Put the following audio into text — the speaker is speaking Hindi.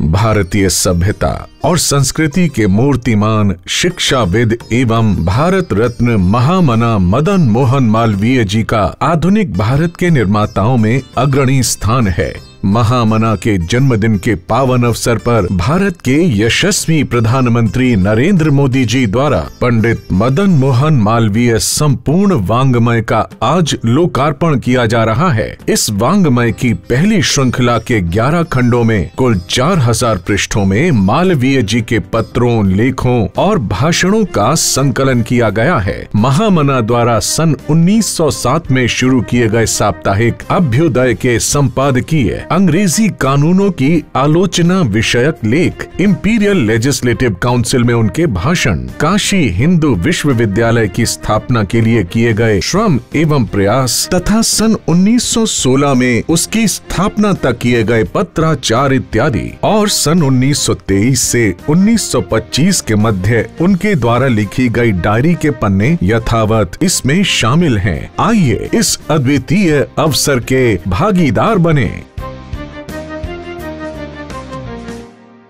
भारतीय सभ्यता और संस्कृति के मूर्तिमान, शिक्षाविद एवं भारत रत्न महामना मदन मोहन मालवीय जी का आधुनिक भारत के निर्माताओं में अग्रणी स्थान है। महामना के जन्मदिन के पावन अवसर पर भारत के यशस्वी प्रधानमंत्री नरेंद्र मोदी जी द्वारा पंडित मदन मोहन मालवीय संपूर्ण वांग्मय का आज लोकार्पण किया जा रहा है। इस वांग्मय की पहली श्रृंखला के 11 खंडों में, कुल 4000 पृष्ठों में मालवीय जी के पत्रों, लेखों और भाषणों का संकलन किया गया है। महामना द्वारा सन 1907 में शुरू किए गए साप्ताहिक अभ्युदय के संपादकीय अंग्रेज़ी कानूनों की आलोचना विषयक लेख इंपीरियल लेजिस्लेटिव काउंसिल में उनके भाषण, काशी हिंदू विश्वविद्यालय की स्थापना के लिए किए गए श्रम एवं प्रयास, तथा सन 1916 में उसकी स्थापना तक किए गए पत्राचार इत्यादि, और सन 1923 से 1925 के मध्य उनके द्वारा लिखी गई डायरी के पन्ने यथावत इसमें शामिल हैं। आइए इस अद्वितीय अवसर के भागीदार बने